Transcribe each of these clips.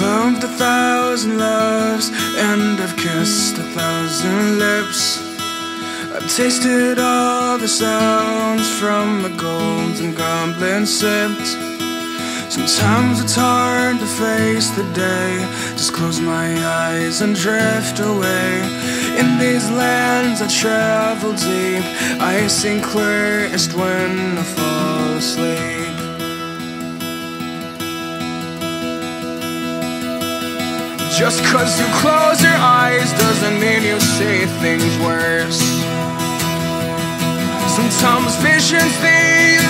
loved a thousand loves and I've kissed a thousand lips. I've tasted all the sounds from the golden goblet sipped. Sometimes it's hard to face the day. Just close my eyes and drift away. In these lands I travel deep. I sing clearest when I fall asleep. Just cause you close your eyes doesn't mean you see things worse. Sometimes visions the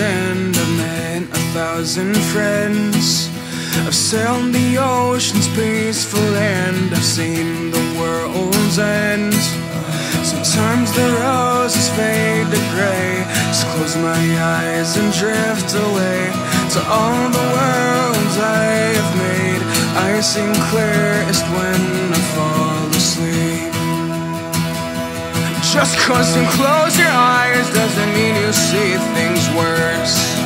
I've met a thousand friends. I've sailed the ocean's peaceful and I've seen the world's end. Sometimes the roses fade to gray. Just close my eyes and drift away to all the worlds I have made. I sing clearest when I fall Just cause you close your eyes doesn't mean you see things worse.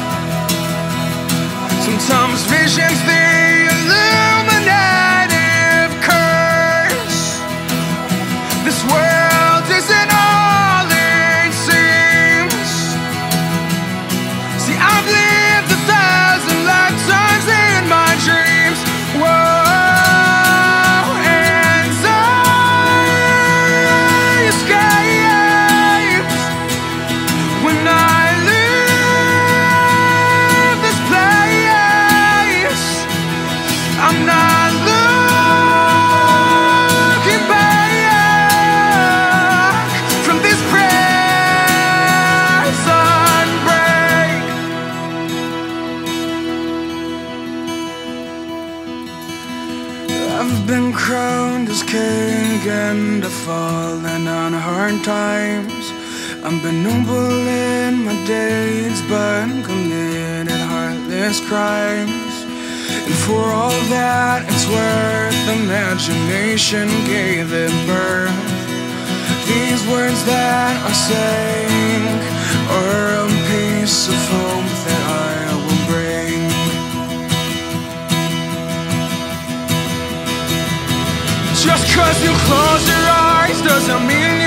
I've been crowned as king and I've fallen on hard times. I've been noble in my deeds, but committed heartless crimes. And for all that it's worth, imagination gave it birth. These words that I sing are a piece of hope that I Just cause you close your eyes doesn't mean